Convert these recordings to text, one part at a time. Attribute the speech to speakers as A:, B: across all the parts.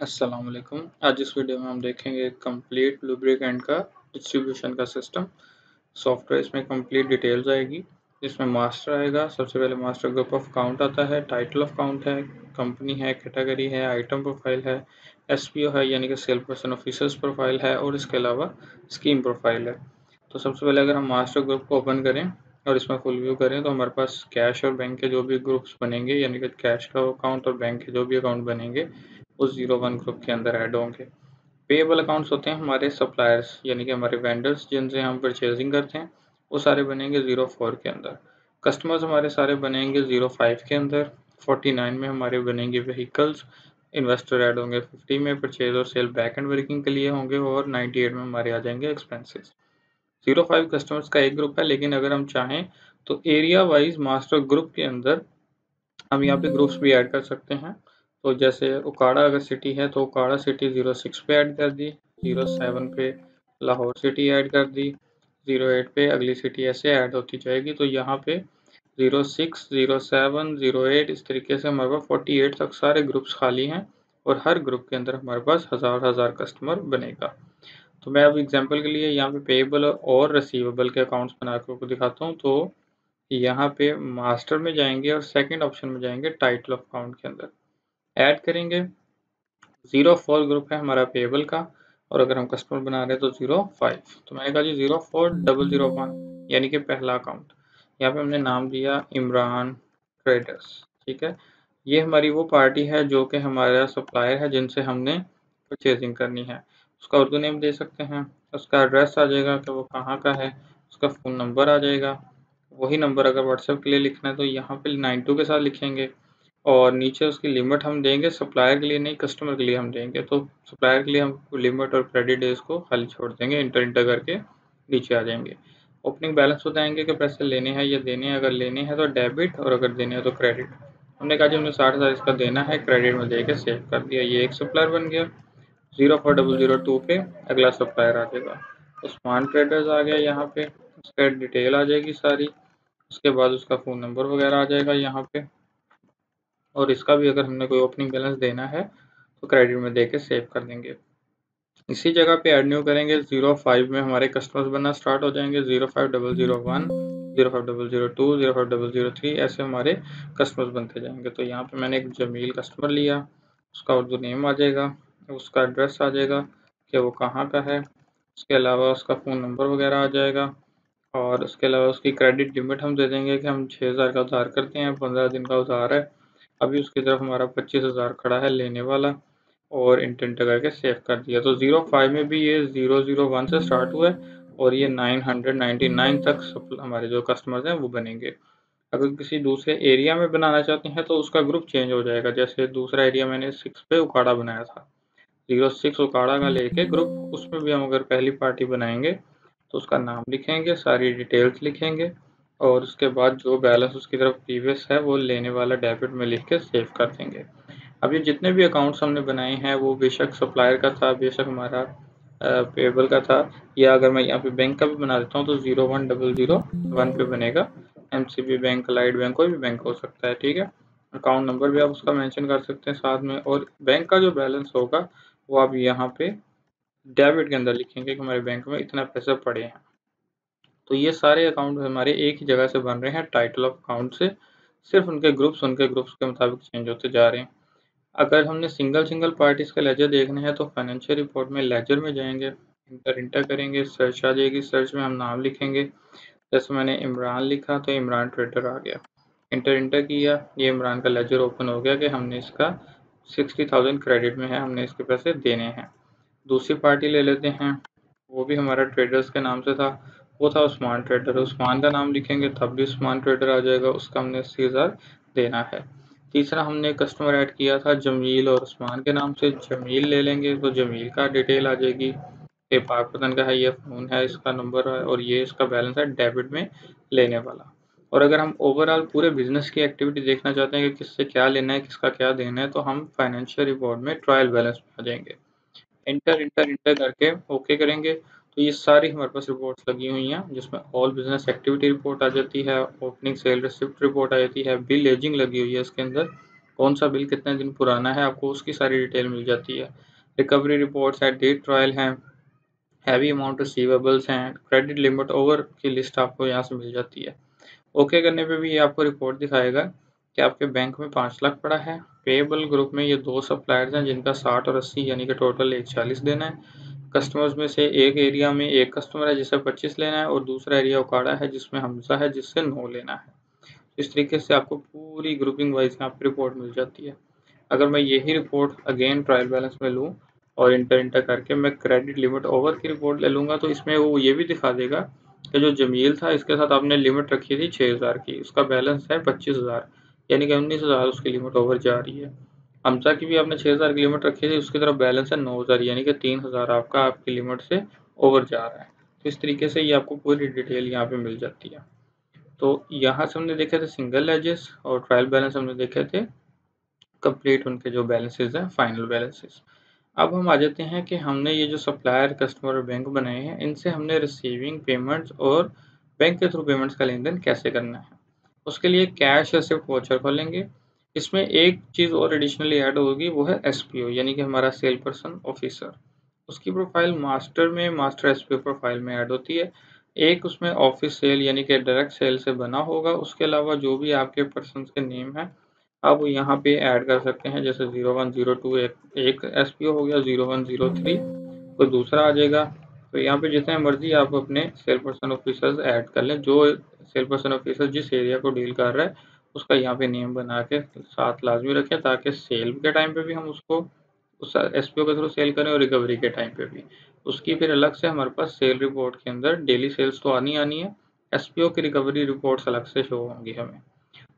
A: वालेकुम आज इस वीडियो में हम देखेंगे कंप्लीट लुब्रिकेंट का डिस्ट्रीब्यूशन का सिस्टम सॉफ्टवेयर इसमें कंप्लीट डिटेल्स आएगी। इसमें मास्टर आएगा। सबसे पहले मास्टर ग्रुप ऑफ़ काउंट आता है। टाइटल ऑफ़ काउंट है। कंपनी है। कैटेगरी है। आइटम प्रोफ़ाइल है। एसपीओ है। यानी कि सेल पर्सन ऑफिसर्स प्रोफ़ाइल है और इसके अलावा स्कीम प्रोफ़ाइल है। तो सबसे पहले अगर हम मास्टर ग्रुप को ओपन करें और इसमें फुल व्यू करें तो हमारे पास कैश और बैंक के जो भी ग्रुप्स बनेंगे, यानी कि कैश का अकाउंट और बैंक के जो भी अकाउंट बनेंगे उस ज़ीरो वन ग्रुप के अंदर ऐड होंगे। पेएबल अकाउंट्स होते हैं हमारे सप्लायर्स यानी कि हमारे वेंडर्स जिनसे हम परचेजिंग करते हैं, वो सारे बनेंगे ज़ीरो फोर के अंदर। कस्टमर्स हमारे सारे बनेंगे ज़ीरो फाइव के अंदर, फोर्टी नाइन में हमारे बनेंगे व्हीकल्स इन्वेस्टर ऐड होंगे फिफ्टी में परचेज और सेल बैक एंड वर्किंग के लिए होंगे, और नाइन्टी एट में हमारे आ जाएँगे एक्सपेंसेस ज़ीरो फाइव कस्टमर्स का एक ग्रुप है, लेकिन अगर हम चाहें तो एरिया वाइज मास्टर ग्रुप के अंदर हम यहाँ पे ग्रुप्स भी ऐड कर सकते हैं। तो जैसे उकाड़ा अगर सिटी है तो उकाड़ा सिटी ज़ीरो सिक्स पे ऐड कर दी ज़ीरो सेवन पे लाहौर सिटी ऐड कर दी ज़ीरो एट पे अगली सिटी ऐसे ऐड होती जाएगी। तो यहाँ पे zero six zero seven zero eight इस तरीके से हमारे पास फोर्टी एट तक सारे ग्रुप्स खाली हैं और हर ग्रुप के अंदर हमारे पास हज़ार हज़ार कस्टमर बनेगा। तो मैं अब एग्जांपल के लिए यहाँ पे पेएबल और रिसीवेबल के अकाउंट्स बना कर आपको दिखाता हूँ। तो यहाँ पे मास्टर में जाएँगे और सेकंड ऑप्शन में जाएँगे टाइटल ऑफ़ अकाउंट के अंदर। ऐड करेंगे। ज़ीरो फोर ग्रुप है हमारा पेबल का, और अगर हम कस्टमर बना रहे हैं तो ज़ीरो फाइव तो मैंने कहा जी zero four double zero one यानी कि पहला अकाउंट यहाँ पे हमने नाम दिया इमरान ट्रेडर्स ठीक है? ये हमारी वो पार्टी है जो कि हमारा सप्लायर है जिनसे हमने परचेजिंग करनी है। उसका उर्दू नेम दे सकते हैं, उसका एड्रेस आ जाएगा कि वो कहाँ का है, उसका फ़ोन नंबर आ जाएगा। वही नंबर अगर व्हाट्सएप के लिए लिखना है तो यहाँ पे नाइन टू के साथ लिखेंगे। और नीचे उसकी लिमिट हम देंगे सप्लायर के लिए नहीं कस्टमर के लिए हम देंगे। तो सप्लायर के लिए हम लिमिट और क्रेडिट डेज़ को खाली छोड़ देंगे इंटर इंटर करके नीचे आ जाएँगे। ओपनिंग बैलेंस बताएँगे कि पैसे लेने हैं या देने हैं। अगर लेने हैं तो डेबिट और अगर देने हैं तो क्रेडिट हमने कहा जी, हमने साठ हज़ार इसका देना है क्रेडिट में दे के सेव कर दिया। ये एक सप्लायर बन गया। Zero four double zero two पे अगला सप्लायर आ जाएगा। उस्मान ट्रेडर्स आ गया यहाँ पे। उसका डिटेल आ जाएगी सारी। उसके बाद उसका फ़ोन नंबर वगैरह आ जाएगा यहाँ पे। और इसका भी अगर हमने कोई ओपनिंग बैलेंस देना है तो क्रेडिट में दे के सेव कर देंगे। इसी जगह पे एड न्यू करेंगे ज़ीरो फाइव में हमारे कस्टमर्स बनना स्टार्ट हो जाएँगे zero five double zero one zero five double zero two zero five double zero three ऐसे हमारे कस्टमर्स बनते जाएँगे। तो यहाँ पे मैंने एक जमील कस्टमर लिया, उसका उर्दू नेम आ जाएगा, उसका एड्रेस आ जाएगा, कि वो कहाँ का है, उसके अलावा उसका फ़ोन नंबर वगैरह आ जाएगा, और उसके अलावा उसकी क्रेडिट लिमिट हम दे देंगे कि हम छः हज़ार का उधार करते हैं, पंद्रह दिन का उधार है अभी उसकी तरफ़ हमारा पच्चीस हज़ार खड़ा है लेने वाला और इंटेंट करके सेव कर दिया। तो ज़ीरो फाइव में भी ये ज़ीरो ज़ीरो वन से स्टार्ट हुआ है और ये नाइन हंड्रेड नाइन्टी नाइन तक हमारे जो कस्टमर्स हैं वो बनेंगे। अगर किसी दूसरे एरिया में बनाना चाहते हैं तो उसका ग्रुप चेंज हो जाएगा। जैसे दूसरा एरिया मैंने सिक्स पे उकाड़ा बनाया था। ज़ीरो सिक्स उकाड़ा का लेके ग्रुप उसमें भी हम अगर पहली पार्टी बनाएँगे तो उसका नाम लिखेंगे, सारी डिटेल्स लिखेंगे। और उसके बाद जो बैलेंस उसकी तरफ़ प्रीवियस है, वो लेने वाला डेबिट में लिख के सेव कर देंगे। अब ये जितने भी अकाउंट्स हमने बनाए हैं, वो बेशक सप्लायर का था, बेशक हमारा पेबल का था, या अगर मैं यहाँ पे बैंक का भी बना देता हूँ तो zero one double zero one पे बनेगा। M C B bank light bank कोई भी बैंक हो सकता है, ठीक है? अकाउंट नंबर भी आप उसका मेंशन कर सकते हैं साथ में, और बैंक का जो बैलेंस होगा, वो आप यहाँ पे डेबिट के अंदर लिखेंगे कि हमारे बैंक में इतना पैसा पड़े हैं। तो ये सारे अकाउंट हमारे एक ही जगह से बन रहे हैं टाइटल ऑफ़ अकाउंट से। सिर्फ़ उनके ग्रुप्स उनके ग्रुप्स के मुताबिक चेंज होते जा रहे हैं। अगर हमने सिंगल सिंगल पार्टीज़ का लेजर देखने हैं तो फाइनेंशियल रिपोर्ट में लेजर में जाएँगे इंटर इंटर करेंगे सर्च आ जाएगी सर्च में हम नाम लिखेंगे। जैसे मैंने इमरान लिखा तो इमरान ट्रेडर आ गया। इंटर इंटर किया, ये इमरान का लेजर ओपन हो गया कि हमने इसका सिक्सटी थाउज़ेंड क्रेडिट में है, हमने इसके पैसे देने हैं। दूसरी पार्टी ले लेते हैं, वो भी हमारा ट्रेडर्स के नाम से था। वो था उस्मान ट्रेडर। उस्मान का नाम लिखेंगे, तब भी उस्मान ट्रेडर आ जाएगा, उसका हमने अस्सी हज़ार देना है। तीसरा हमने कस्टमर ऐड किया था जमील, और उस्मान के नाम से जमील ले लेंगे तो जमील का डिटेल आ जाएगी। ये पाकपतन का है, ये फ़ोन है, इसका नंबर है, और ये इसका बैलेंस है डेबिट में लेने वाला। और अगर हम ओवरऑल पूरे बिज़नेस की एक्टिविटी देखना चाहते हैं कि किससे क्या लेना है, किसका क्या देना है तो हम फाइनेंशियल रिपोर्ट में ट्रायल बैलेंस में आ जाएँगे। इंटर इंटर इंटर करके ओके करेंगे। तो ये सारी हमारे पास रिपोर्ट्स लगी हुई हैं, जिसमें ऑल बिज़नेस एक्टिविटी रिपोर्ट आ जाती है ओपनिंग सेल रिसिप्ट रिपोर्ट आ जाती है बिल एजिंग लगी हुई है इसके अंदर, कौन सा बिल कितने दिन पुराना है, आपको उसकी सारी डिटेल मिल जाती है। रिकवरी रिपोर्ट्स है डेट ट्रायल है हैवी अमाउंट रिसीवेबल्स हैं क्रेडिट लिमिट ओवर की लिस्ट आपको यहाँ से मिल जाती है। ओके okay करने पे भी ये आपको रिपोर्ट दिखाएगा कि आपके बैंक में पाँच लाख पड़ा है पेएबल ग्रुप में ये दो सप्लायर्स हैं, जिनका साठ और अस्सी यानी कि टोटल एक चालीस देना है। कस्टमर्स में से एक एरिया में एक कस्टमर है जिसे पच्चीस लेना है और दूसरा एरिया उकाड़ा है जिसमें हमजा है जिससे नौ लेना है। इस तरीके से आपको पूरी ग्रुपिंग वाइज यहाँ पे रिपोर्ट मिल जाती है। अगर मैं यही रिपोर्ट अगेन ट्रायल बैलेंस में लूँ और इंटर इंटर करके मैं क्रेडिट लिमिट ओवर की रिपोर्ट ले लूँगा तो इसमें वो ये भी दिखा देगा कि जो जमील था, इसके साथ आपने लिमिट रखी थी छः हज़ार की, उसका बैलेंस है पच्चीस हज़ार, यानी कि उन्नीस हज़ार उसकी लिमिट ओवर जा रही है। हमजा की भी आपने छः हज़ार की लिमिट रखी थी, उसकी तरफ़ बैलेंस है नौ हज़ार, यानी कि तीन हज़ार आपका आपकी लिमिट से ओवर जा रहा है। तो इस तरीके से ये आपको पूरी डिटेल यहाँ पे मिल जाती है। तो यहाँ से हमने देखे थे सिंगल एजेस और ट्रायल बैलेंस हमने देखे थे। कंप्लीट उनके जो बैलेंसेज हैं फाइनल बैलेंसेज अब हम आ जाते हैं कि हमने ये जो सप्लायर कस्टमर और बैंक बनाए हैं, इनसे हमने रिसीविंग पेमेंट्स और बैंक के थ्रू पेमेंट्स का लेन देन कैसे करना है? उसके लिए कैश रिसिप्ट वॉचर खोलेंगे। इसमें एक चीज़ और एडिशनली ऐड होगी, वो है एसपीओ यानी कि हमारा सेल पर्सन ऑफिसर उसकी प्रोफ़ाइल मास्टर में मास्टर SPO प्रोफ़ाइल में ऐड होती है। एक उसमें ऑफ़िस सेल यानी कि डायरेक्ट सेल से बना होगा। उसके अलावा जो भी आपके पर्सन के नेम है, आप यहाँ पे ऐड कर सकते हैं, जैसे ज़ीरो वन ज़ीरो टू एक एक एसपीओ हो गया ज़ीरो वन ज़ीरो थ्री कोई दूसरा आ जाएगा। तो यहाँ पे जितने मर्ज़ी आप अपने सेल पर्सन ऑफिसर्स ऐड कर लें। जो सेल पर्सन ऑफिसर जिस एरिया को डील कर रहा है उसका यहाँ पे नेम बना के साथ लाजमी रखें ताकि सेल के टाइम पे भी हम उसको, उस एसपीओ के थ्रू सेल करें और रिकवरी के टाइम पे भी। उसकी फिर अलग से हमारे पास सेल रिपोर्ट के अंदर डेली सेल्स तो आनी आनी है एसपीओ की रिकवरी रिपोर्ट्स अलग से शो होंगी हमें।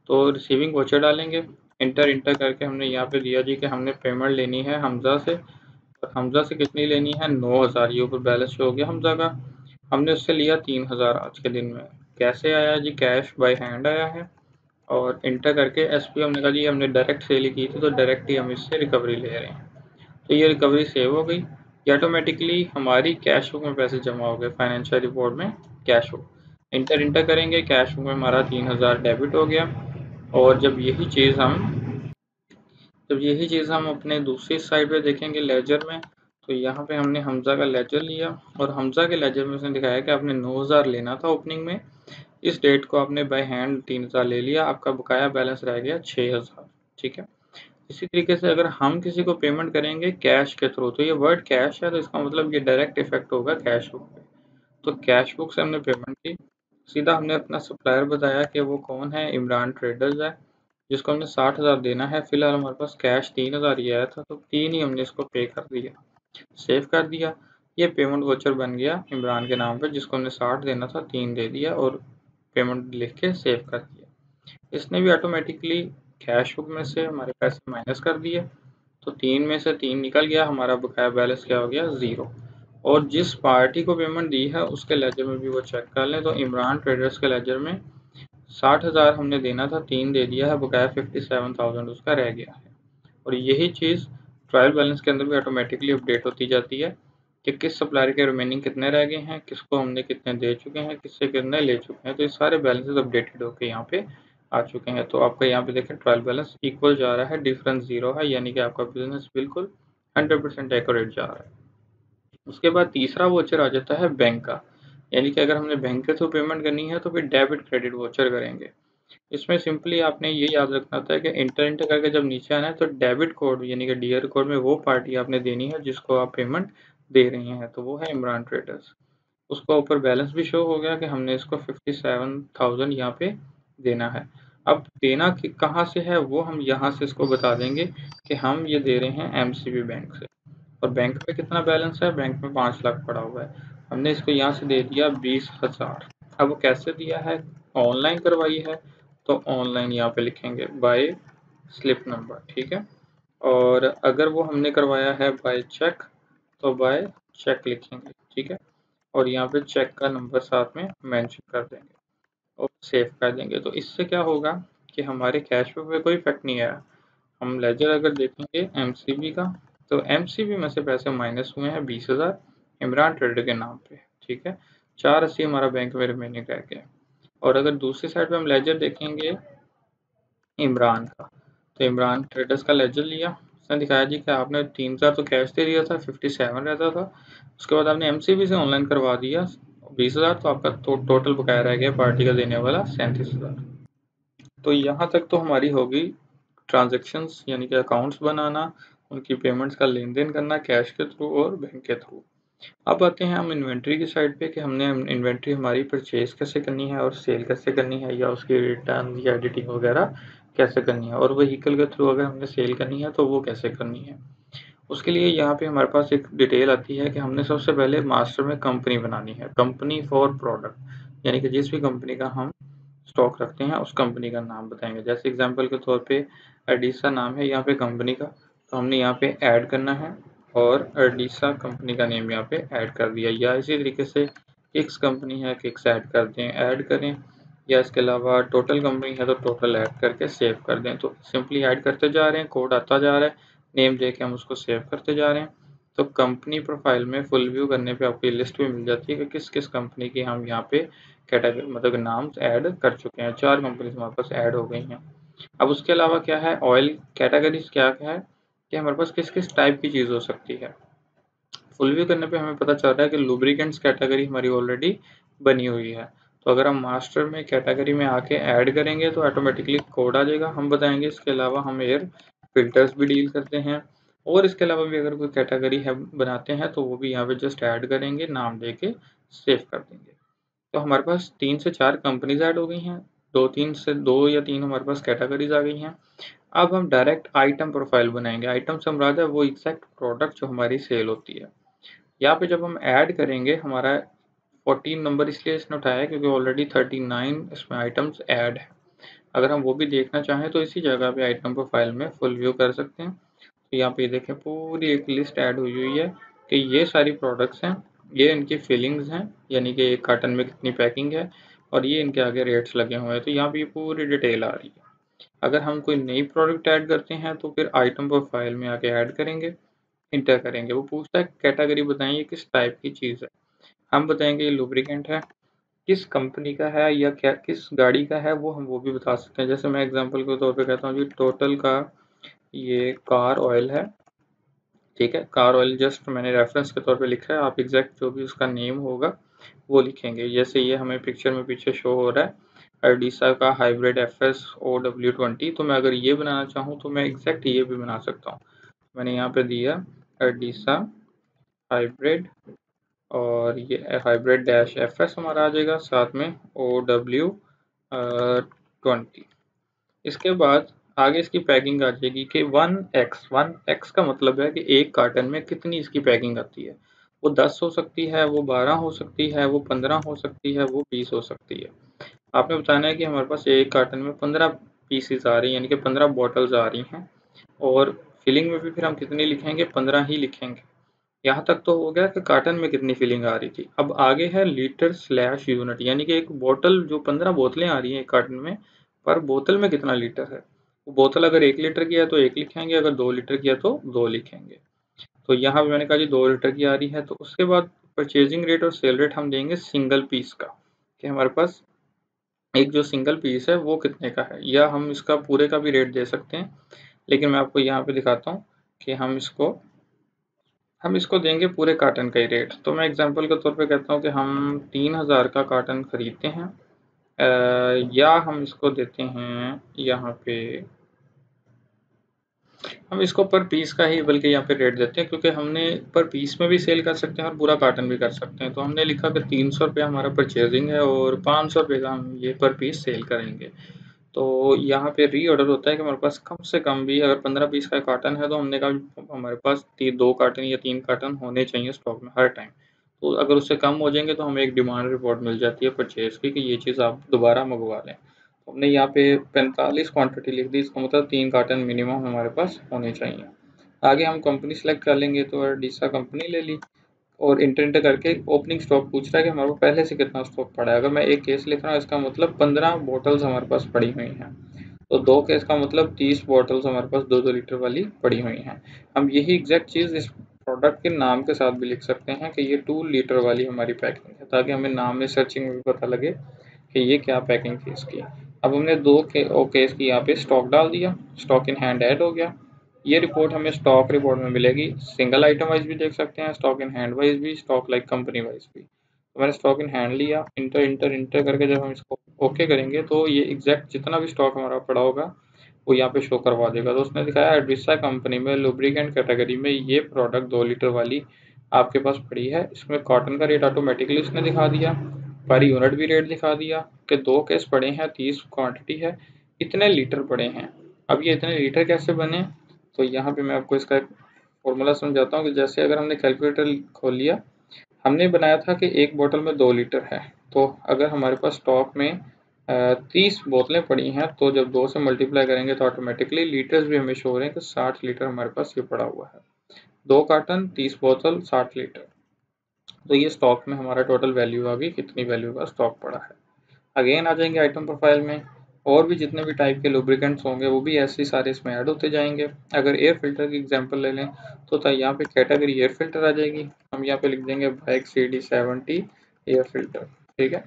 A: तो रिसीविंग वोचर डालेंगे इंटर इंटर करके हमने यहाँ पे दिया जी कि हमने पेमेंट लेनी है हमजा से और हमजा से कितनी लेनी है? नौ हज़ार, ये ऊपर बैलेंस शो हो गया हमजा का। हमने उससे लिया तीन हज़ार आज के दिन में। कैसे आया जी? कैश बाय हैंड आया है। और इंटर करके एस पी हमने कहा हमने डायरेक्ट सेल की थी तो डायरेक्ट ही हम इससे रिकवरी ले रहे हैं। तो ये रिकवरी सेव हो गई। ये ऑटोमेटिकली हमारी कैश बुक में पैसे जमा हो गए फाइनेंशियल रिपोर्ट में कैश बुक इंटर इंटर करेंगे कैश बुक में हमारा तीन हज़ार डेबिट हो गया। और जब यही चीज़ हम, जब यही चीज़ हम अपने दूसरी साइड पे देखेंगे लेजर में तो यहाँ पे हमने हमजा का लेजर लिया। और हमजा के लेजर में उसने दिखाया कि आपने नौ हज़ार लेना था ओपनिंग में। इस डेट को आपने बाय हैंड तीन हज़ार ले लिया, आपका बकाया बैलेंस रह गया छः हज़ार, ठीक है? इसी तरीके से अगर हम किसी को पेमेंट करेंगे कैश के थ्रू तो ये वर्ड कैश है तो इसका मतलब ये डायरेक्ट इफ़ेक्ट होगा कैश बुक पे। तो कैश बुक से हमने पेमेंट की। सीधा हमने अपना सप्लायर बताया कि वो कौन है? इमरान ट्रेडर्स है, जिसको हमने साठ हज़ार देना है। फ़िलहाल हमारे पास कैश तीन हज़ार ही आया था तो तीन ही हमने इसको पे कर दिया सेव कर दिया। ये पेमेंट वोचर बन गया इमरान के नाम पर जिसको हमने साठ देना था, तीन दे दिया और पेमेंट लिख के सेव कर दिया। इसने भी ऑटोमेटिकली कैश बुक में से हमारे पैसे माइनस कर दिए। तो तीन में से तीन निकल गया, हमारा बकाया बैलेंस क्या हो गया? ज़ीरो और जिस पार्टी को पेमेंट दी है, उसके लेजर में भी वो चेक कर लें तो इमरान ट्रेडर्स के लेजर में साठ हज़ार हमने देना था, तीन दे दिया है, बकाया फिफ्टी सेवन थाउज़ेंड उसका रह गया है। और यही चीज़ ट्रायल बैलेंस के अंदर भी ऑटोमेटिकली अपडेट होती जाती है। कि किस सप्लायर के रिमेनिंग कितने रह गए हैं, किसको हमने कितने दे चुके हैं, किससे कितने ले चुके हैं तो ये सारे बैलेंसेज अपडेटेड होकर यहाँ पे आ चुके हैं। तो आपका यहाँ पे देखें ट्रायल बैलेंस इक्वल जा रहा है डिफरेंस ज़ीरो है, यानी कि आपका बिज़नेस बिल्कुल हंड्रेड परसेंट एक्यूरेट जा रहा है। उसके बाद तीसरा वोचर आ जाता है बैंक का, यानी कि अगर हमने बैंक के थ्रू पेमेंट करनी है तो फिर डेबिट क्रेडिट वोचर करेंगे। इसमें सिंपली आपने ये याद रखना था कि इंटर इंटर करके जब नीचे आना है तो डेबिट कोड यानी कि डीआर कोड में वो पार्टी आपने देनी है, जिसको आप पेमेंट दे रही हैं तो वो है इमरान ट्रेडर्स उसका ऊपर बैलेंस भी शो हो गया कि हमने इसको फिफ्टी सेवन थाउज़ेंड यहाँ पे देना है। अब देना कहाँ से है, वो हम यहाँ से इसको बता देंगे कि हम ये दे रहे हैं एमसीबी बैंक से। और बैंक में कितना बैलेंस है? बैंक में पाँच लाख पड़ा हुआ है। हमने इसको यहाँ से दे दिया बीस हज़ार। अब वो कैसे दिया है? ऑनलाइन करवाई है तो ऑनलाइन यहाँ पे लिखेंगे बाय स्लिप नंबर ठीक है? और अगर वो हमने करवाया है बाय चेक तो बाय चेक लिखेंगे, ठीक है? और यहाँ पे चेक का नंबर साथ में मेंशन कर देंगे और सेव कर देंगे। तो इससे क्या होगा कि हमारे कैश पे कोई इफ़ेक्ट नहीं आया। हम लेजर अगर देखेंगे एमसीबी का तो एमसीबी में से पैसे माइनस हुए हैं बीस हज़ार इमरान ट्रेडर के नाम पे, ठीक है? चार अस्सी हमारा बैंक में रिमेनिंग रह गया। और अगर दूसरी साइड पे हम लेजर देखेंगे, इमरान का तो इमरान ट्रेडर्स का लेजर लिया। उसने दिखाया जी कि आपने तीन हज़ार तो कैश दे दिया था फिफ्टी सेवन रहता था। उसके बाद आपने एमसीबी से ऑनलाइन करवा दिया बीस हज़ार तो आपका तो, टोटल बकाया रह गया पार्टी का देने वाला सैंतीस हज़ार। तो यहाँ तक तो हमारी होगी ट्रांजेक्शन्स यानी कि अकाउंट्स बनाना उनकी पेमेंट्स का लेन देन करना कैश के थ्रू और बैंक के थ्रू अब आते हैं हम इन्वेंट्री की साइड पे कि हमने इन्वेंट्री हमारी परचेज कैसे करनी है और सेल कैसे करनी है या उसकी रिटर्न या एडिटिंग वगैरह। कैसे करनी है? और वहीकल के थ्रू अगर हमने सेल करनी है तो वो कैसे करनी है? उसके लिए यहाँ पे हमारे पास एक डिटेल आती है कि हमने सबसे पहले मास्टर में कंपनी बनानी है। कंपनी फॉर प्रोडक्ट यानी कि जिस भी कंपनी का हम स्टॉक रखते हैं, उस कंपनी का नाम बताएँगे। जैसे एग्जांपल के तौर पे एडिसा नाम है यहाँ पे कंपनी का। तो हमने यहाँ पे ऐड करना है और एडिसा कंपनी का नेम यहाँ पे ऐड कर दिया। या इसी तरीके से किक्स कंपनी है किक्स ऐड कर दें ऐड करें या इसके अलावा टोटल कंपनी है तो टोटल ऐड करके सेव कर दें। तो सिंपली ऐड करते जा रहे हैं कोड आता जा रहा है नेम दे के हम उसको सेव करते जा रहे हैं। तो कंपनी प्रोफ़ाइल में फुल व्यू करने पे आपको लिस्ट भी मिल जाती है कि किस किस कंपनी की हम यहाँ पे कैटेगरी मतलब नाम ऐड कर चुके हैं। चार कंपनी हमारे पास ऐड हो गई हैं। अब उसके अलावा क्या है? ऑयल कैटेगरीज क्या क्या है? कि हमारे पास किस किस टाइप की चीज़ हो सकती है। फुल व्यू करने पे हमें पता चल रहा है कि लुब्रिकेंट्स कैटेगरी हमारी ऑलरेडी बनी हुई है। तो अगर हम मास्टर में कैटेगरी में आके ऐड करेंगे तो ऑटोमेटिकली कोड आ जाएगा। हम बताएँगे इसके अलावा हम एयर फिल्टर्स भी डील करते हैं। और इसके अलावा भी अगर कोई कैटेगरी है बनाते हैं तो वो भी यहाँ पे जस्ट ऐड करेंगे, नाम दे के सेव कर देंगे। तो हमारे पास तीन से चार कंपनीज़ ऐड हो गई हैं। दो तीन से दो या तीन हमारे पास कैटेगरीज आ गई हैं। अब हम डायरेक्ट आइटम प्रोफ़ाइल बनाएँगे। आइटम से मुराद है वो एग्जैक्ट प्रोडक्ट जो हमारी सेल होती है। यहाँ पे जब हम ऐड करेंगे, हमारा 14 नंबर इसलिए इसने उठाया क्योंकि ऑलरेडी 39 इसमें आइटम्स ऐड है। अगर हम वो भी देखना चाहें तो इसी जगह पे आइटम प्रोफ़ाइल में फुल व्यू कर सकते हैं। तो यहाँ पे देखें, पूरी एक लिस्ट ऐड हुई हुई है कि ये सारी प्रोडक्ट्स हैं, ये इनकी फीलिंग्स हैं, यानी कि एक कार्टन में कितनी पैकिंग है और ये इनके आगे रेट्स लगे हुए हैं। तो यहाँ पे पूरी डिटेल आ रही है। अगर हम कोई नई प्रोडक्ट ऐड करते हैं तो फिर आइटम प्रोफ़ाइल में आके ऐड करेंगे इंटर करेंगे। वो पूछता है कैटेगरी बताएँ ये किस टाइप की चीज़ है। हम बताएँगे ये लुब्रिकेंट है। किस कंपनी का है या क्या, किस गाड़ी का है, वो हम, वो भी बता सकते हैं। जैसे मैं एग्जांपल के तौर पे कहता हूँ जी टोटल का ये कार ऑयल है। ठीक है? कार ऑयल जस्ट मैंने रेफरेंस के तौर पे लिखा है, आप एग्जैक्ट जो भी उसका नेम होगा, वो लिखेंगे। जैसे ये हमें पिक्चर में पीछे शो हो रहा है अर्डिसा का hybrid F S O W twenty तो मैं अगर ये बनाना चाहूँ तो मैं एग्जैक्ट ये भी बना सकता हूँ। मैंने यहाँ पे दिया अर्डिसा हाइब्रिड और ये हाइब्रिड डैश एफ़ एस हमारा आ जाएगा साथ में ओ डब्ल्यू ट्वेंटी इसके बाद आगे इसकी पैकिंग आ जाएगी कि वन एक्स वन एक्स का मतलब है कि एक कार्टन में कितनी इसकी पैकिंग आती है? वो दस हो सकती है, वो बारह हो सकती है, वो पंद्रह हो सकती है, वो बीस हो सकती है। आपने बताना है कि हमारे पास एक कार्टन में पंद्रह पीसीस आ रही हैं, यानी कि पंद्रह बॉटल्स आ रही हैं, और फिलिंग में भी फिर हम कितनी लिखेंगे? पंद्रह ही लिखेंगे। यहाँ तक तो हो गया कि कार्टन में कितनी फिलिंग आ रही थी। अब आगे है लीटर स्लैश यूनिट यानी कि एक बोतल जो पंद्रह बोतलें आ रही हैं कार्टन में, पर बोतल में कितना लीटर है? वो बोतल अगर एक लीटर की है तो एक लिखेंगे, अगर दो लीटर की है तो दो लिखेंगे। तो यहाँ पे मैंने कहा जी दो लीटर की आ रही है तो उसके बाद परचेजिंग रेट और सेल रेट हम देंगे सिंगल पीस का। कि हमारे पास एक जो सिंगल पीस है, वो कितने का है? या हम इसका पूरे का भी रेट दे सकते हैं, लेकिन मैं आपको यहाँ पे दिखाता हूँ कि हम इसको हम इसको देंगे पूरे कार्टन का ही रेट तो मैं एग्जांपल के तौर पे कहता हूँ कि हम तीन हज़ार का कार्टन ख़रीदते हैं आ, या हम इसको देते हैं यहाँ पे हम इसको पर पीस का ही बल्कि यहाँ पे रेट देते हैं क्योंकि हमने पर पीस में भी सेल कर सकते हैं और पूरा कार्टन भी कर सकते हैं। तो हमने लिखा कि तीन सौ रुपया हमारा परचेजिंग है और पाँच सौ रुपये का हम ये पर पीस सेल करेंगे। तो यहाँ पे री ऑर्डर होता है कि हमारे पास कम से कम भी अगर पंद्रह पीस का कार्टन है तो हमने कहा हमारे पास दो कार्टन या तीन कार्टन होने चाहिए स्टॉक में हर टाइम तो अगर उससे कम हो जाएँगे तो हमें एक डिमांड रिपोर्ट मिल जाती है परचेज़ की कि ये चीज़ आप दोबारा मंगवा लें। हमने यहाँ पे पैंतालीस क्वांटिटी लिख दी, इसका मतलब तीन कार्टन मिनिमम हमारे पास होने चाहिए। आगे हम कंपनी सेलेक्ट कर लेंगे तो डीसा कंपनी ले ली और इंटर इंटर करके ओपनिंग स्टॉक पूछ रहा है कि हमारे पास पहले से कितना स्टॉक पड़ा है। अगर मैं एक केस लिख रहा हूँ, इसका मतलब पंद्रह बॉटल्स हमारे पास पड़ी हुई हैं। तो दो केस का मतलब तीस बॉटल्स हमारे पास दो दो लीटर वाली पड़ी हुई हैं। हम यही एग्जैक्ट चीज़ इस प्रोडक्ट के नाम के साथ भी लिख सकते हैं कि ये टू लीटर वाली हमारी पैकिंग है, ताकि हमें नाम में सर्चिंग में पता लगे कि ये क्या पैकिंग थी इसकी अब हमने दो के, ओ केस की यहाँ पे स्टॉक डाल दिया स्टॉक इन हैंड ऐड हो गया। ये रिपोर्ट हमें स्टॉक रिपोर्ट में मिलेगी। सिंगल आइटम वाइज भी देख सकते हैं स्टॉक इन हैंड वाइज भी स्टॉक लाइक कंपनी वाइज भी। तो मैंने स्टॉक इन हैंड लिया इंटर इंटर इंटर करके जब हम इसको ओके करेंगे तो ये एग्जैक्ट जितना भी स्टॉक हमारा पड़ा होगा, वो यहाँ पे शो करवा देगा। तो उसने दिखाया एडविसा कंपनी में लुब्रिकेंट कैटेगरी में ये प्रोडक्ट दो लीटर वाली आपके पास पड़ी है। इसमें कॉटन का रेट ऑटोमेटिकली उसने दिखा दिया, पर यूनिट भी रेट दिखा दिया कि दो केस पड़े हैं, तीस क्वांटिटी है, इतने लीटर पड़े हैं। अब ये इतने लीटर कैसे बने? तो यहाँ पे मैं आपको इसका एक फॉर्मूला समझाता हूँ कि जैसे अगर हमने कैलकुलेटर खोल लिया, हमने बनाया था कि एक बोतल में दो लीटर है। तो अगर हमारे पास स्टॉक में तीस बोतलें पड़ी हैं तो जब दो से मल्टीप्लाई करेंगे तो ऑटोमेटिकली लीटर्स भी हमें शो हो रहे हैं कि साठ लीटर हमारे पास ये पड़ा हुआ है। दो कार्टन तीस बोतल साठ लीटर तो ये स्टॉक में हमारा टोटल वैल्यू आ गई, कितनी वैल्यू का स्टॉक पड़ा है। अगेन आ जाएँगे आइटम प्रोफ़ाइल में। और भी जितने भी टाइप के लुब्रिकेंट्स होंगे, वो भी ऐसे ही सारे इसमें ऐड होते जाएँगे। अगर एयर फ़िल्टर की एग्जांपल ले लें तो यहाँ पे कैटेगरी एयर फ़िल्टर आ जाएगी। हम यहाँ पे लिख देंगे bike C D seventy air filter ठीक है?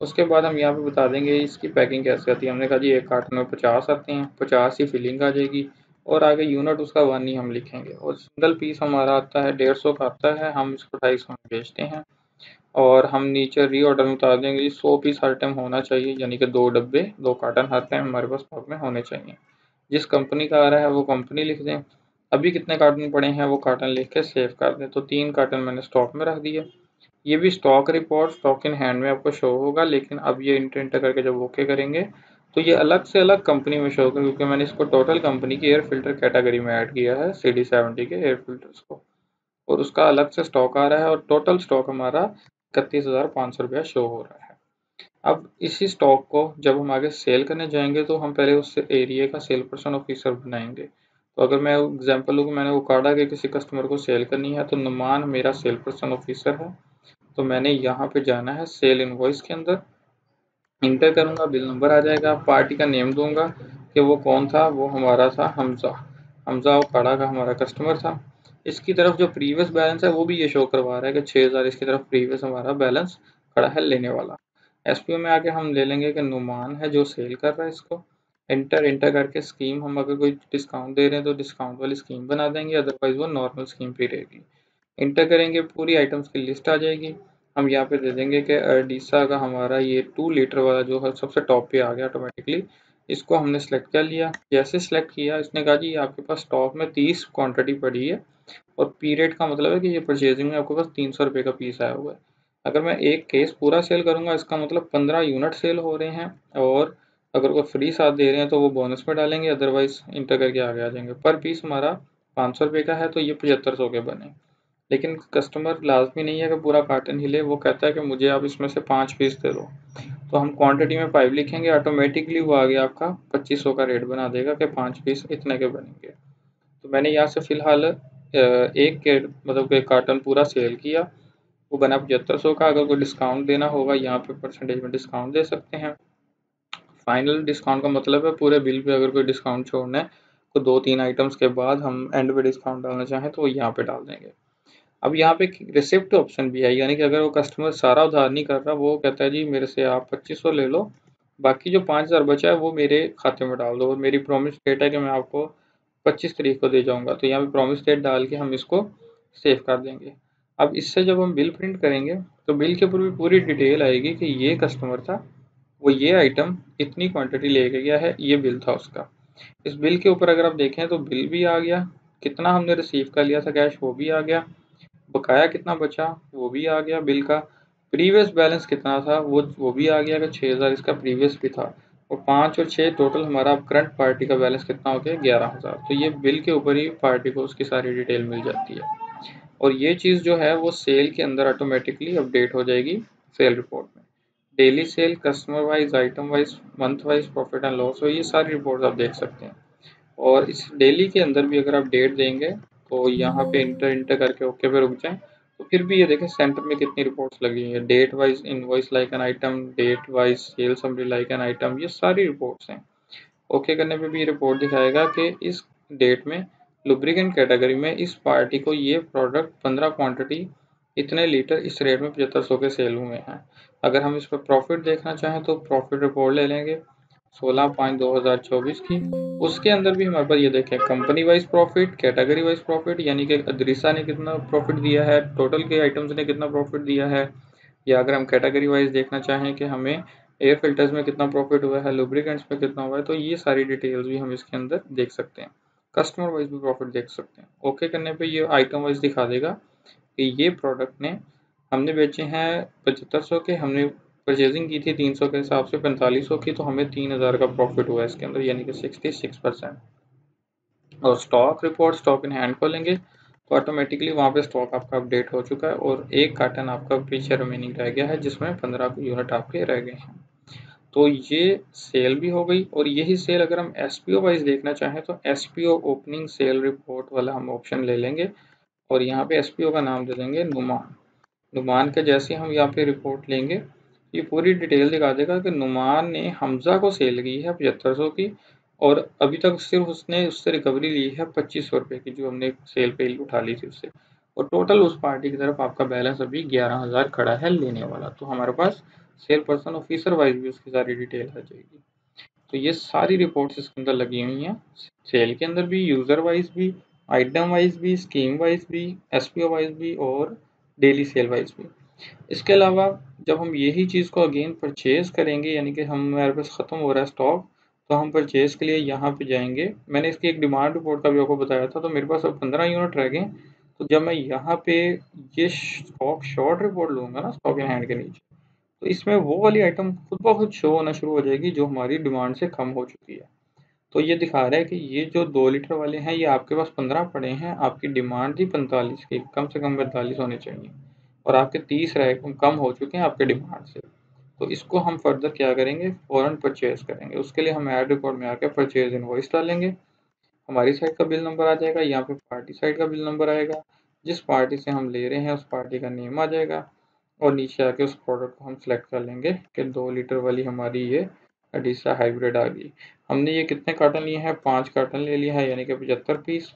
A: उसके बाद हम यहाँ पे बता देंगे इसकी पैकिंग कैसे आती है। हमने कहा जी, एक कार्टन में पचास आते हैं, पचास ही फिलिंग आ जाएगी। और आगे यूनिट उसका वन ही हम लिखेंगे। और सिंगल पीस हमारा आता है, डेढ़ सौ का आता है, हम इसको ढाई सौ में बेचते हैं। और हम नीचे री ऑर्डर में बता देंगे सौ पीस हर टाइम होना चाहिए, यानी कि दो डब्बे, दो कार्टन हर टाइम हमारे पास स्टॉक में होने चाहिए। जिस कंपनी का आ रहा है, वो कंपनी लिख दें। अभी कितने कार्टन पड़े हैं, वो कार्टन लिख के सेव कर दें। तो तीन कार्टन मैंने स्टॉक में रख दिए। ये भी stock report stock in hand में आपको शो होगा, लेकिन अब ये इंटर इंटर करके जब ओके करेंगे तो ये अलग से अलग कंपनी में शो होगा, क्योंकि मैंने इसको टोटल कंपनी की एयर फ़िल्टर कैटेगरी में ऐड किया है सी डी सेवेंटी के एयर फिल्टर्स को। और उसका अलग से स्टॉक आ रहा है, और टोटल स्टॉक हमारा इकतीस हज़ार पाँच सौ रुपया शो हो रहा है। अब इसी स्टॉक को जब हम आगे सेल करने जाएँगे तो हम पहले उस एरिया का सेल पर्सन ऑफिसर बनाएँगे। तो अगर मैं एग्जांपल लूँ मैंने वो कार्डा के किसी कस्टमर को सेल करनी है तो नुमान मेरा सेल पर्सन ऑफिसर है। तो मैंने यहाँ पे जाना है सेल इनवॉइस के अंदर। इंटर करूँगा बिल नंबर आ जाएगा पार्टी का नेम दूँगा कि वो कौन था, वो हमारा था हमजा। हमजा और काड़ा का हमारा कस्टमर था। इसकी तरफ़ जो प्रीवियस बैलेंस है, वो भी ये शो करवा रहा है कि छः हज़ार इसकी तरफ़ प्रीवियस हमारा बैलेंस खड़ा है लेने वाला। एस में आके हम ले लेंगे कि नुमान है, जो सेल कर रहा है इसको। इंटर इंटर करके स्कीम हम अगर कोई डिस्काउंट दे रहे हैं तो डिस्काउंट वाली स्कीम बना देंगे अदरवाइज़ वो नॉर्मल स्कीम पे रहेगी। इंटर करेंगे, पूरी आइटम्स की लिस्ट आ जाएगी। हम यहाँ पे दे देंगे कि अर्डिसा का हमारा ये टू लीटर वाला जो है, सबसे टॉप पे आ गया ऑटोमेटिकली इसको हमने सेलेक्ट कर लिया। जैसे सेलेक्ट किया, इसने कहा जी, आपके पास स्टॉक में तीस क्वांटिटी पड़ी है। और पीरियड का मतलब है कि ये परचेजिंग में आपके पास तीन सौ रुपये का पीस आया हुआ है। अगर मैं एक केस पूरा सेल करूँगा, इसका मतलब पंद्रह यूनिट सेल हो रहे हैं और अगर वो फ्री साथ दे रहे हैं तो वो बोनस में डालेंगे अदरवाइज़ इंटर करके आगे आ जाएँगे। पर पीस हमारा पाँच सौ रुपये का है तो ये पचहत्तर सौ के बने। लेकिन कस्टमर लाजमी नहीं है कि पूरा कार्टन ही ले वो कहता है कि मुझे आप इसमें से पाँच पीस दे दो। तो हम क्वांटिटी में फाइव लिखेंगे ऑटोमेटिकली वो आगे आपका पच्चीस सौ का रेट बना देगा कि पाँच पीस इतने के बनेंगे। तो मैंने यहाँ से फ़िलहाल एक के मतलब के कार्टन पूरा सेल किया, वो बना पचहत्तर सौ का, अगर कोई डिस्काउंट देना होगा, यहाँ पे परसेंटेज में डिस्काउंट दे सकते हैं। फाइनल डिस्काउंट का मतलब है, पूरे बिल पे अगर कोई डिस्काउंट छोड़ना है तो दो तीन आइटम्स के बाद हम एंड पे डिस्काउंट डालना चाहें तो वो यहाँ पे डाल देंगे। अब यहाँ पे रिसिप्ट ऑप्शन भी है, यानी कि अगर वो कस्टमर सारा उधार नहीं कर रहा, वो कहता है, जी, मेरे से आप पच्चीस ले लो, बाकी जो पाँच हज़ार बचा है, वो मेरे खाते में डाल दो, और मेरी प्रॉमिस डेट है कि मैं आपको पच्चीस तारीख को दे जाऊँगा। तो यहाँ पे प्रॉमिस डेट डाल के हम इसको सेव कर देंगे। अब इससे जब हम बिल प्रिंट करेंगे तो बिल के ऊपर भी पूरी डिटेल आएगी कि ये कस्टमर था, वो ये आइटम इतनी क्वांटिटी लेके गया है, ये बिल था उसका। इस बिल के ऊपर अगर आप देखें तो बिल भी आ गया, कितना हमने रिसीव कर लिया था कैश वो भी आ गया। बकाया कितना बचा, वो भी आ गया बिल का। प्रीवियस बैलेंस कितना था, वो वो भी आ गया कि छः हज़ार इसका प्रीवियस भी था। और पाँच और छः टोटल हमारा करंट पार्टी का बैलेंस कितना हो गया ग्यारह हज़ार। तो ये बिल के ऊपर ही पार्टी को उसकी सारी डिटेल मिल जाती है। और ये चीज़ जो है, वो सेल के अंदर ऑटोमेटिकली अपडेट हो जाएगी सेल रिपोर्ट में। Daily sale customer wise item wise month wise profit and loss ये सारी रिपोर्ट आप देख सकते हैं। और इस डेली के अंदर भी अगर आप डेट देंगे तो यहाँ पे इंटर इंटर करके ओके पे रुक जाएँ। तो फिर भी ये देखें सेंटर में कितनी रिपोर्ट्स लगी है। Date wise invoice like an item date wise sale summary like an item ये सारी रिपोर्ट्स हैं। ओके करने पे भी रिपोर्ट दिखाएगा कि इस डेट में लुब्रिकेंट कैटेगरी में इस पार्टी को ये प्रोडक्ट पंद्रह क्वान्टिटी इतने लीटर इस रेट में पचहत्तर सौ के सेल हुए हैं। अगर हम इस पर प्रॉफिट देखना चाहें तो प्रॉफिट रिपोर्ट ले लेंगे। सोलह पाँच दो हज़ार चौबीस की। उसके अंदर भी हमारे पास ये देखें company wise profit category wise profit यानी कि अदरिसा ने कितना प्रॉफिट दिया है टोटल के आइटम्स ने कितना प्रॉफिट दिया है, या अगर हम कैटेगरी वाइज देखना चाहें कि हमें एयर फिल्टर्स में कितना प्रॉफिट हुआ है लुब्रिकेंट्स में कितना हुआ है तो ये सारी डिटेल्स भी हम इसके अंदर देख सकते हैं। कस्टमर वाइज भी प्रॉफिट देख सकते हैं। ओके करने पे ये आइटम वाइज दिखा देगा कि ये प्रोडक्ट ने हमने बेचे हैं पचहत्तर सौ के, हमने परचेजिंग की थी तीन सौ के हिसाब से, पैंतालीस सौ की तो हमें तीन हज़ार का प्रॉफिट हुआ इसके अंदर, यानी कि सिक्सटी सिक्स परसेंट और stock report stock in hand खोलेंगे तो ऑटोमेटिकली वहाँ पे स्टॉक आपका अपडेट हो चुका है, और एक कार्टन आपका पीछे रिमेनिंग रह गया है, जिसमें पंद्रह यूनिट आपके रह गए हैं। तो ये सेल भी हो गई, और यही सेल अगर हम एस पी ओ वाइज देखना चाहें तो S P O opening sale report वाला हम ऑप्शन ले लेंगे, और यहाँ पे एस पी ओ का नाम दे देंगे नुमान नुमान के जैसे हम यहाँ पे रिपोर्ट लेंगे ये पूरी डिटेल दिखा देगा कि नुमान ने हमजा को सेल की है पचहत्तर सौ की और अभी तक सिर्फ़ उसने उससे रिकवरी ली है पच्चीस सौ रुपये की जो हमने सेल पे उठा ली थी उससे। और टोटल उस पार्टी की तरफ़ आपका बैलेंस अभी ग्यारह हज़ार खड़ा है लेने वाला। तो हमारे पास सेल पर्सन ऑफिसर वाइज भी उसकी सारी डिटेल आ जाएगी। तो ये सारी रिपोर्ट्स इसके अंदर लगी हुई हैं। सेल के अंदर भी यूज़र वाइज भी आइटम वाइज भी स्कीम वाइज भी एसपीओ वाइज भी और डेली सेल वाइज भी। इसके अलावा जब हम यही चीज़ को अगेन परचेज करेंगे, यानी कि हम हमारे पास ख़त्म हो रहा है स्टॉक तो हम परचेज के लिए यहाँ पे जाएँगे। मैंने इसकी एक डिमांड रिपोर्ट का भी आपको बताया था तो मेरे पास अब पंद्रह यूनिट रह गए। तो जब मैं यहाँ पे ये स्टॉक शॉर्ट रिपोर्ट लूँगा ना स्टॉक इन हैंड के नीचे तो इसमें वो वाली आइटम खुद ब खुद शो होना शुरू हो जाएगी, जो हमारी डिमांड से कम हो चुकी है। तो ये दिखा रहा है कि ये जो दो लीटर वाले हैं, ये आपके पास पंद्रह पड़े हैं, आपकी डिमांड थी पैंतालीस की, कम से कम पैंतालीस होने चाहिए। और आपके तीस रह कम हो चुके हैं आपके डिमांड से। तो इसको हम फर्दर क्या करेंगे? फ़ौरन परचेज़ करेंगे। उसके लिए हम ऐड रिकॉर्ड में आकर परचेज इनवॉइस डालेंगे। हमारी साइड का बिल नंबर आ जाएगा, यहाँ पे पार्टी साइड का बिल नंबर आएगा। जिस पार्टी से हम ले रहे हैं, उस पार्टी का नेम आ जाएगा और नीचे आके उस प्रोडक्ट को हम सेलेक्ट कर लेंगे कि दो लीटर वाली हमारी ये अडीसा हाइब्रिड आ गई। हमने ये कितने कार्टन लिए हैं? पाँच कार्टन ले लिया है, यानी कि पचहत्तर पीस।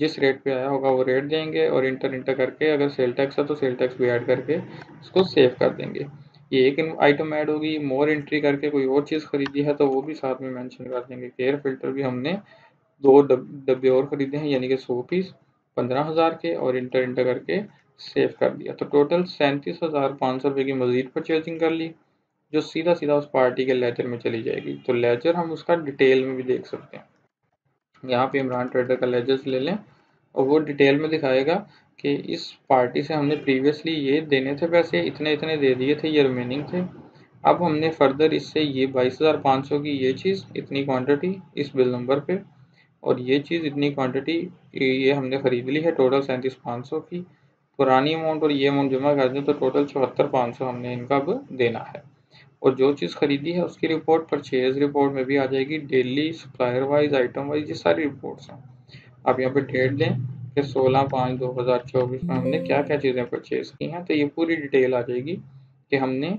A: जिस रेट पे आया होगा वो रेट देंगे और इंटर इंटर करके अगर सेल टैक्स है तो सेल टैक्स भी ऐड करके इसको सेव कर देंगे। ये एक आइटम ऐड होगी मोर एंट्री करके कोई और चीज़ खरीदी है तो वो भी साथ में मेंशन कर देंगे। एयर फ़िल्टर भी हमने दो डब्बे और ख़रीदे हैं, यानी कि सौ पीस पंद्रह हज़ार के और इंटर इंटर करके सेव कर दिया। तो टोटल सैंतीस हज़ार पाँच सौ रुपये की मज़ीद परचेजिंग कर ली, जो सीधा सीधा उस पार्टी के लेजर में चली जाएगी। तो लेजर हम उसका डिटेल में भी देख सकते हैं। यहाँ पे इमरान ट्रेडर का लेजर्स ले लें और वो डिटेल में दिखाएगा कि इस पार्टी से हमने प्रीवियसली ये देने थे पैसे, इतने इतने दे दिए थे, ये रिमेनिंग थे। अब हमने फर्दर इससे ये बाईस हज़ार पाँच सौ की ये चीज़, इतनी क्वांटिटी इस बिल नंबर पे और ये चीज़, इतनी क्वांटिटी ये हमने ख़रीद ली है टोटल सैंतीस पाँच सौ की। पुरानी अमाउंट और ये अमाउंट जमा कर दें तो टोटल चौहत्तर पाँच सौ हमने इनका अब देना है। और जो चीज़ खरीदी है उसकी रिपोर्ट परचेज रिपोर्ट में भी आ जाएगी daily supplier wise item wise ये सारी रिपोर्ट्स हैं। आप यहाँ पे डेट दें कि सोलह पाँच दो हज़ार चौबीस में हमने क्या क्या चीज़ें परचेज़ की हैं तो ये पूरी डिटेल आ जाएगी कि हमने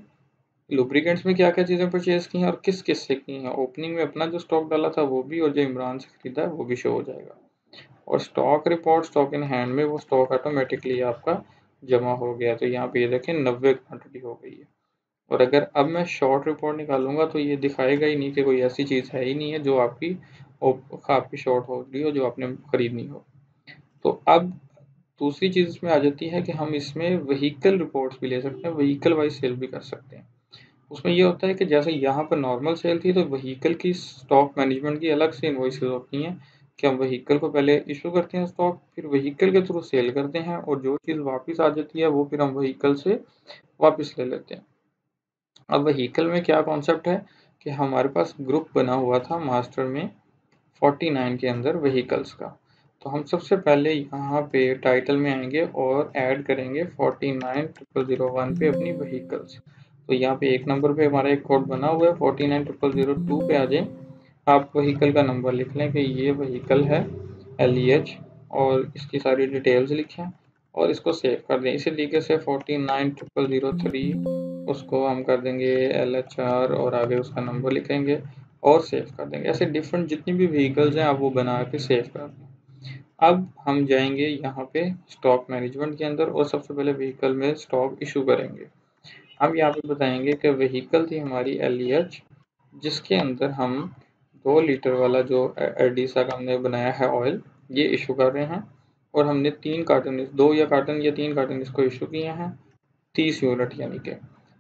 A: लुब्रिकेंट्स में क्या क्या चीज़ें परचेज़ की हैं और किस किस से की हैं। ओपनिंग में अपना जो स्टॉक डाला था वो भी और जो इमरान से ख़रीदा है वो भी शो हो जाएगा। और stock report stock in hand में वो स्टॉक ऑटोमेटिकली आपका जमा हो गया। तो यहाँ पे ये देखें, नब्बे क्वान्टिटी हो गई है। और अगर अब मैं शॉर्ट रिपोर्ट निकालूँगा तो ये दिखाएगा ही नहीं कि कोई ऐसी चीज़ है ही नहीं है जो आपकी आपकी शॉर्ट हो रही हो, जो आपने खरीदनी हो। तो अब दूसरी चीज़ इसमें आ जाती है कि हम इसमें वहीकल रिपोर्ट्स भी ले सकते हैं वहीकल वाइज सेल भी कर सकते हैं। उसमें ये होता है कि जैसे यहाँ पर नॉर्मल सेल थी तो वहीकल की स्टॉक मैनेजमेंट की अलग से इन्वॉइस होती हैं कि हम वहीकल को पहले इशू करते हैं स्टॉक फिर वहीकल के थ्रू सेल करते हैं और जो चीज़ वापस आ जाती है, वो फिर हम वहीकल से वापस ले लेते हैं। अब वहीकल में क्या कॉन्सेप्ट है? कि हमारे पास ग्रुप बना हुआ था मास्टर में 49 के अंदर वहीकल्स का। तो हम सबसे पहले यहाँ पे टाइटल में आएँगे और ऐड करेंगे 49 ट्रिपल ज़ीरो वन पे अपनी वहीकल्स तो यहाँ पे एक नंबर पे हमारा एक कोड बना हुआ है 49 ट्रिपल ज़ीरो टू पे आ जाए। आप वहीकल का नंबर लिख लें कि ये वहीकल है एल e और इसकी सारी डिटेल्स लिखें और इसको सेव कर दें। इसी तरीके से forty nine triple zero three उसको हम कर देंगे एल एच आर और आगे उसका नंबर लिखेंगे और सेव कर देंगे। ऐसे डिफरेंट जितनी भी व्हीकल्स हैं, आप वो बना के सेव कर दें। अब हम जाएँगे यहाँ पे स्टॉक मैनेजमेंट के अंदर और सबसे पहले व्हीकल में स्टॉक इशू करेंगे। हम यहाँ पे बताएँगे कि व्हीकल थी हमारी एल ई एच जिसके अंदर हम दो लीटर वाला जो एडीसा का हमने बनाया है ऑयल ये इशू कर रहे हैं और हमने तीन कार्टन दो या कार्टन या तीन कार्टन इसको इशू किए हैं, तीस यूनिट यानी कि।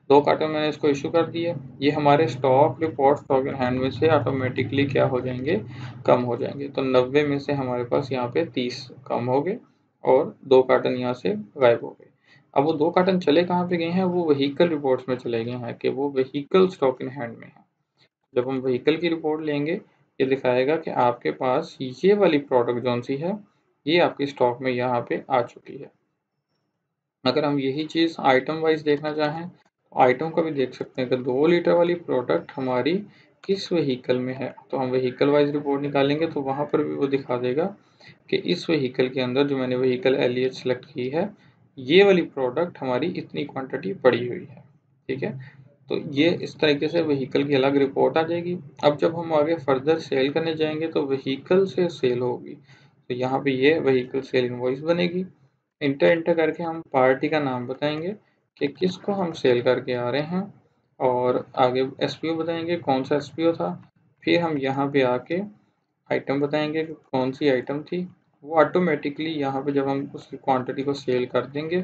A: दो कार्टन मैंने इसको इशू कर दिए ये हमारे stock report stock in hand में से ऑटोमेटिकली क्या हो जाएँगे? कम हो जाएँगे। तो नब्बे में से हमारे पास यहाँ पे तीस कम हो गए और दो कार्टन यहाँ से गायब हो गए। अब वो दो कार्टन चले कहाँ पे गए हैं? वो वहीकल रिपोर्ट्स में चले गए हैं कि वो वहीकल स्टॉक इन हैंड में है। जब हम व्हीकल की रिपोर्ट लेंगे, ये दिखाएगा कि आपके पास ये वाली प्रोडक्ट जौन सी है? ये आपकी स्टॉक में यहाँ पे आ चुकी है। अगर हम यही चीज़ आइटम वाइज देखना चाहें आइटम का भी देख सकते हैं। कि दो लीटर वाली प्रोडक्ट हमारी किस वहीकल में है? तो हम वहीकल वाइज रिपोर्ट निकालेंगे तो वहाँ पर भी वो दिखा देगा कि इस वहीकल के अंदर जो मैंने वहीकल एल ई सेलेक्ट की है, ये वाली प्रोडक्ट हमारी इतनी क्वांटिटी पड़ी हुई है। ठीक है? तो ये इस तरीके से वहीकल की अलग रिपोर्ट आ जाएगी। अब जब हम आगे फर्दर सेल करने जाएँगे तो वहीकल से सेल होगी। तो यहाँ पे ये वहीकल सेल इनवॉइस बनेगी। इंटर इंटर करके हम पार्टी का नाम बताएँगे। कि किसको हम सेल करके आ रहे हैं और आगे एसपीओ बताएँगे कौन सा एसपीओ था। फिर हम यहाँ पे आके आइटम बताएँगे कि कौन सी आइटम थी। वो ऑटोमेटिकली यहाँ पे जब हम उसकी क्वांटिटी को सेल कर देंगे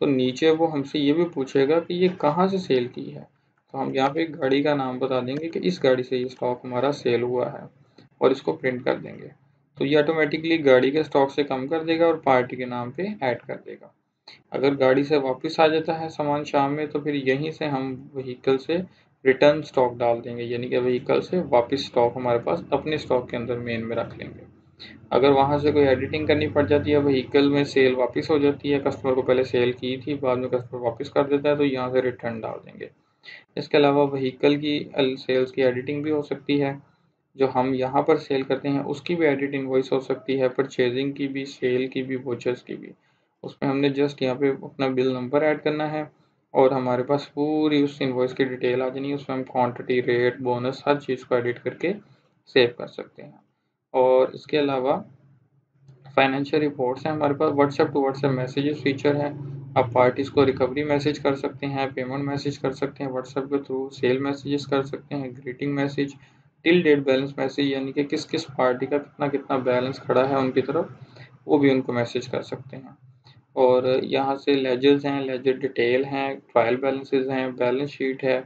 A: तो नीचे वो हमसे ये भी पूछेगा कि ये कहाँ से सेल की है। तो हम यहाँ पे गाड़ी का नाम बता देंगे कि इस गाड़ी से ये स्टॉक हमारा सेल हुआ है और इसको प्रिंट कर देंगे। तो ये ऑटोमेटिकली गाड़ी के स्टॉक से कम कर देगा और पार्टी के नाम पे ऐड कर देगा। अगर गाड़ी से वापस आ जाता है सामान शाम में तो फिर यहीं से हम व्हीकल से रिटर्न स्टॉक डाल देंगे। यानी कि व्हीकल से वापस स्टॉक हमारे पास अपने स्टॉक के अंदर मेन में रख लेंगे। अगर वहाँ से कोई एडिटिंग करनी पड़ जाती है व्हीकल में सेल वापस हो जाती है कस्टमर को पहले सेल की थी, बाद में कस्टमर वापस कर देता है तो यहाँ से रिटर्न डाल देंगे। इसके अलावा वहीकल की सेल्स की एडिटिंग भी हो सकती है। जो हम यहाँ पर सेल करते हैं, उसकी भी एडिट इनवॉइस हो सकती है परचेजिंग की भी सेल की भी वोचर्स की भी। उसमें हमने जस्ट यहाँ पे अपना बिल नंबर ऐड करना है और हमारे पास पूरी उस इन्वॉइस की डिटेल आ जानी है। उसमें हम क्वांटिटी रेट बोनस हर चीज़ को एडिट करके सेव कर सकते हैं। और इसके अलावा फाइनेंशियल रिपोर्ट्स हैं हमारे पास। WhatsApp to WhatsApp messages feature है। आप पार्टीज़ को रिकवरी मैसेज कर सकते हैं पेमेंट मैसेज कर सकते हैं व्हाट्सएप के थ्रू सेल मैसेजेस कर सकते हैं greeting message till date balance message यानी कि किस किस पार्टी का कितना कितना बैलेंस खड़ा है उनकी तरफ़, वो भी उनको मैसेज कर सकते हैं। और यहाँ से लेजर्स हैं लेजर डिटेल हैं ट्रायल बैलेंसेज हैं बैलेंस शीट है।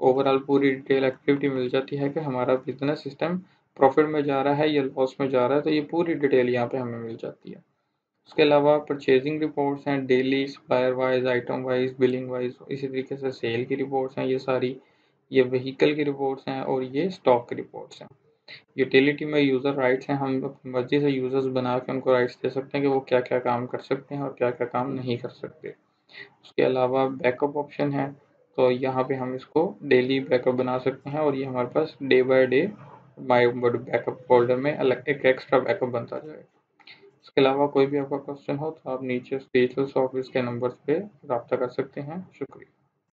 A: ओवरऑल पूरी डिटेल एक्टिविटी मिल जाती है कि हमारा बिज़नेस सिस्टम प्रॉफिट में जा रहा है या लॉस में जा रहा है तो ये पूरी डिटेल यहाँ पे हमें मिल जाती है। उसके अलावा परचेजिंग रिपोर्ट्स हैं daily supplier wise item wise billing wise इसी तरीके से सेल की रिपोर्ट्स हैं, ये सारी, ये व्हीकल की रिपोर्ट्स हैं और ये स्टॉक की रिपोर्ट्स हैं। यूटिलिटी में यूज़र राइट्स हैं, हम अपनी मर्ज़ी से यूज़र्स बना के उनको राइट्स दे सकते हैं कि वो क्या क्या काम कर सकते हैं और क्या क्या काम नहीं कर सकते। उसके अलावा बैकअप ऑप्शन है तो यहाँ पे हम इसको डेली बैकअप बना सकते हैं और ये हमारे पास day by day my backup folder में अलग, एक एक्स्ट्रा बैकअप बनता जाएगा इसके अलावा कोई भी आपका क्वेश्चन हो तो आप नीचे स्पेशल ऑफ़िस के नंबर पे रब्ता कर सकते हैं। शुक्रिया।